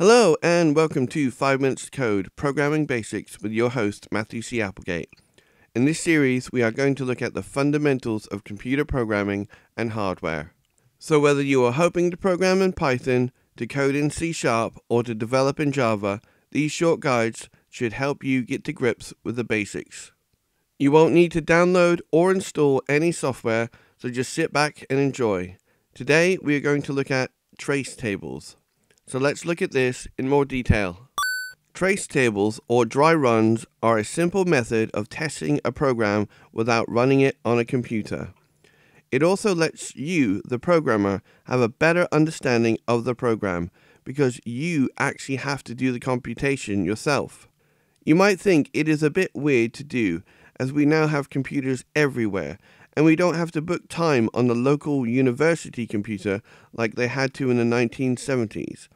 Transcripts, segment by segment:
Hello, and welcome to 5 Minutes to Code Programming Basics with your host, Matthew C. Applegate. In this series, we are going to look at the fundamentals of computer programming and hardware. So, whether you are hoping to program in Python, to code in C Sharp, or to develop in Java, these short guides should help you get to grips with the basics. You won't need to download or install any software, so just sit back and enjoy. Today, we are going to look at trace tables. So let's look at this in more detail. Trace tables or dry runs are a simple method of testing a program without running it on a computer. It also lets you, the programmer, have a better understanding of the program because you actually have to do the computation yourself. You might think it is a bit weird to do as we now have computers everywhere and we don't have to book time on the local university computer like they had to in the 1970s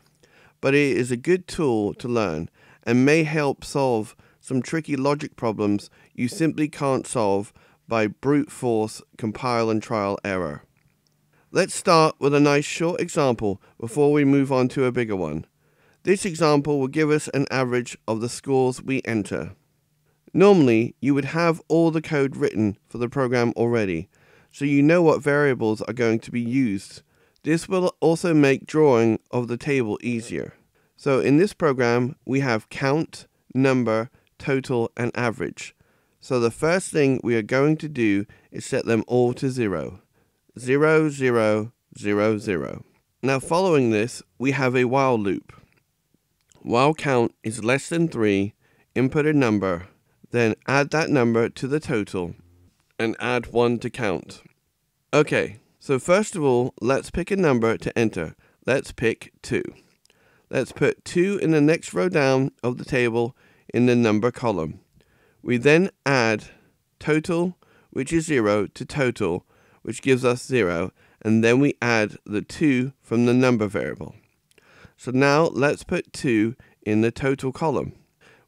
but it is a good tool to learn and may help solve some tricky logic problems you simply can't solve by brute force compile and trial error. Let's start with a nice short example before we move on to a bigger one. This example will give us an average of the scores we enter. Normally, you would have all the code written for the program already, so you know what variables are going to be used this will also make drawing of the table easier. So in this program, we have count, number, total, and average. So the first thing we are going to do is set them all to zero. Zero, zero, zero, zero. Now following this, we have a while loop. While count is less than 3, input a number, then add that number to the total, and add 1 to count. Okay, so first of all, let's pick a number to enter. Let's pick 2. Let's put 2 in the next row down of the table in the number column. We then add total, which is 0, to total, which gives us 0, and then we add the 2 from the number variable. So now let's put 2 in the total column.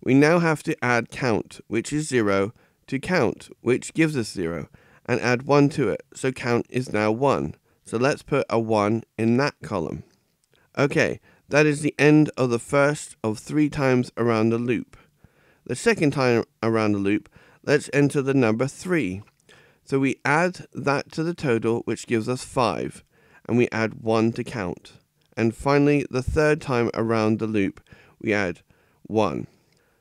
We now have to add count, which is 0, to count, which gives us 0, and add 1 to it, so count is now 1. So let's put a 1 in that column. Okay, that is the end of the first of three times around the loop. The second time around the loop, let's enter the number 3. So we add that to the total, which gives us 5, and we add 1 to count. And finally, the third time around the loop, we add 1.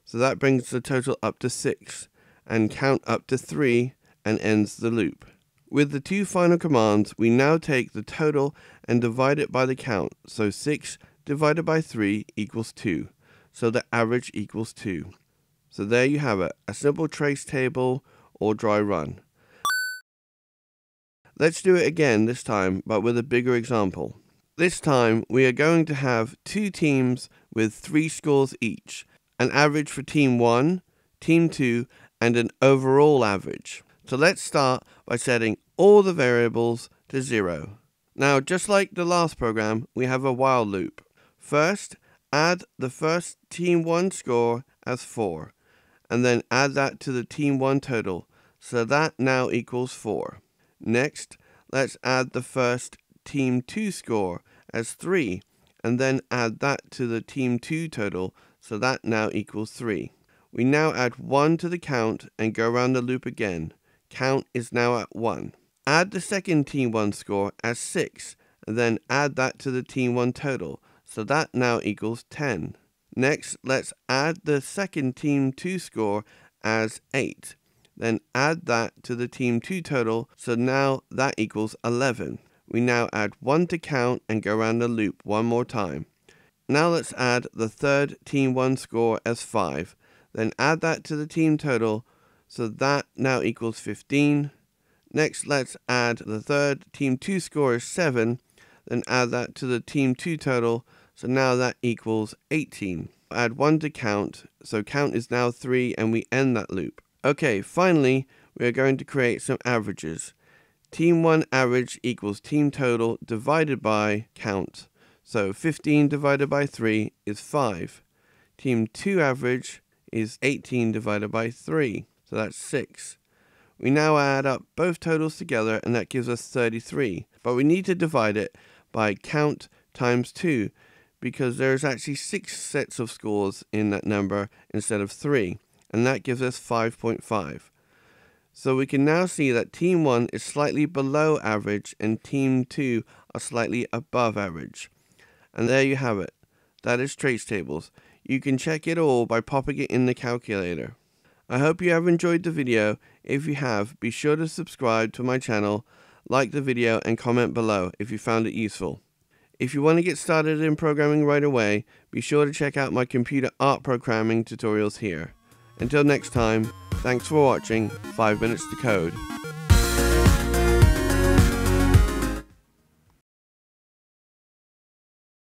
So that brings the total up to 6, and count up to 3, and ends the loop. With the two final commands, we now take the total and divide it by the count. So 6 divided by 3 equals 2. So the average equals 2. So there you have it, a simple trace table or dry run. Let's do it again this time, but with a bigger example. This time, we are going to have two teams with three scores each, an average for Team 1, Team 2, and an overall average. So let's start by setting all the variables to zero. Now, just like the last program, we have a while loop. First, add the first Team 1 score as 4, and then add that to the Team 1 total, so that now equals 4. Next, let's add the first Team 2 score as 3, and then add that to the Team 2 total, so that now equals 3. We now add 1 to the count and go around the loop again count is now at 1. Add the second Team 1 score as 6, and then add that to the Team 1 total, so that now equals 10. Next, let's add the second Team 2 score as 8. Then add that to the Team 2 total, so now that equals 11. We now add 1 to count and go around the loop one more time. Now let's add the third Team 1 score as 5. Then add that to the team total, so that now equals 15. Next, let's add the third team 2 score is 7. Then add that to the team 2 total. So now that equals 18. Add 1 to count. So count is now 3 and we end that loop. Okay, finally, we are going to create some averages. Team 1 average equals team total divided by count. So 15 divided by 3 is 5. Team 2 average is 18 divided by 3 so that's 6. We now add up both totals together and that gives us 33, but we need to divide it by count times 2 because there's actually six sets of scores in that number instead of three, and that gives us 5.5. So we can now see that Team 1 is slightly below average and Team 2 are slightly above average. And there you have it. That is trace tables. You can check it all by popping it in the calculator. I hope you have enjoyed the video. If you have, be sure to subscribe to my channel, like the video and comment below if you found it useful. If you want to get started in programming right away, be sure to check out my computer art programming tutorials here. Until next time, thanks for watching 5 Minutes to Code.